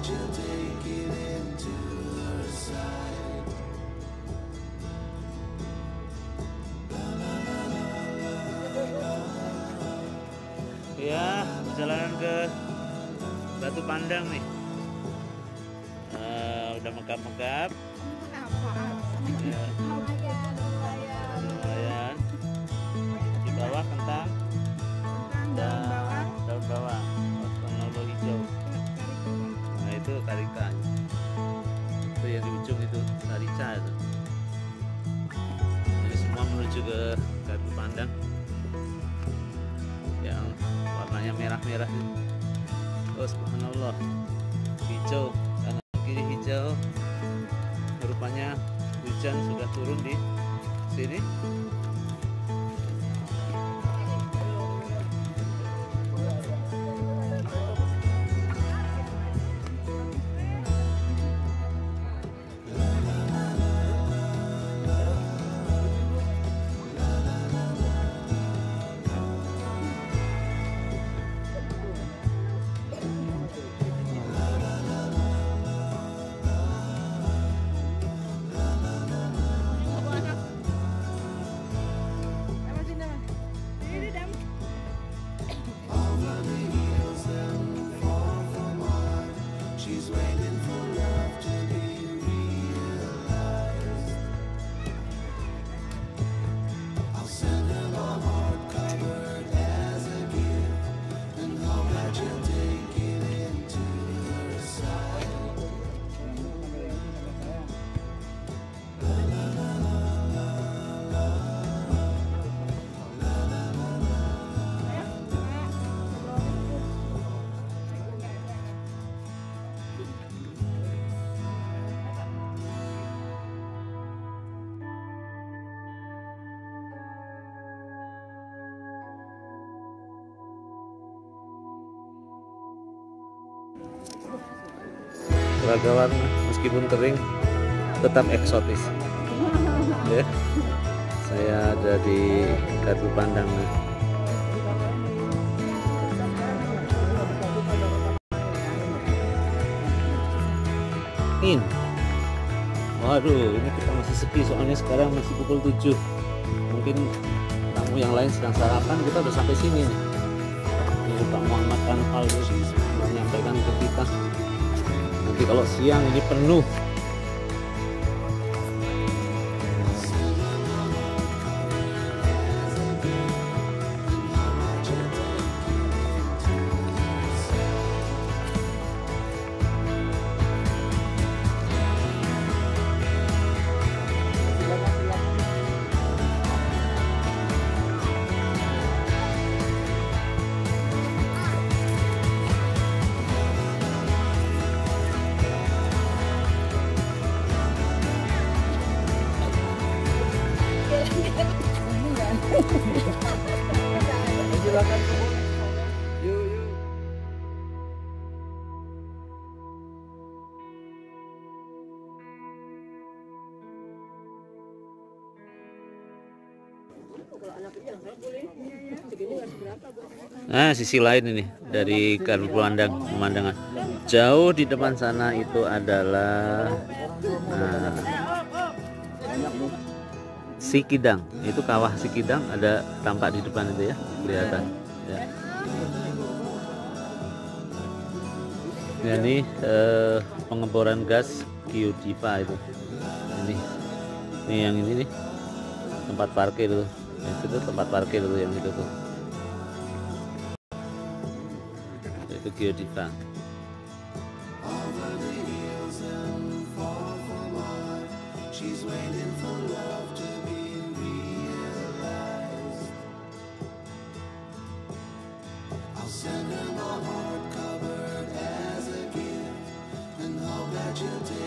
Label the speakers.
Speaker 1: that you'll take it into her side.
Speaker 2: ya perjalanan ke Batu Pandang nih. Eh, udah megap-megap. Ya, menuju ke Pandang. Yang warnanya merah-merah. Oh subhanallah. Hijau. Kanan kiri hijau. Rupanya hujan sudah turun di sini
Speaker 1: for laughter.
Speaker 2: Raga warna meskipun kering tetap eksotis. Ya. Saya ada di Gardu Pandang. In waduh ini kita masih sepi soalnya sekarang masih pukul 7 mungkin tamu yang lain sedang sarapan kita udah sampai sini nih. Ini Pak Muhammad Anfal menyampaikan ke kita kalau siang ini penuh Nah, sisi lain ini dari Gardu Pandang pemandangan. Jauh di depan sana itu adalah nah, Sikidang. Itu kawah Sikidang ada tampak di depan itu ya, kelihatan. Ya. Ini eh, pengeboran gas Geodiva itu. Ini, ini yang ini nih tempat parkir itu. Itu tuh tempat parkir itu yang itu tuh. Itu
Speaker 1: hard, she's waiting building.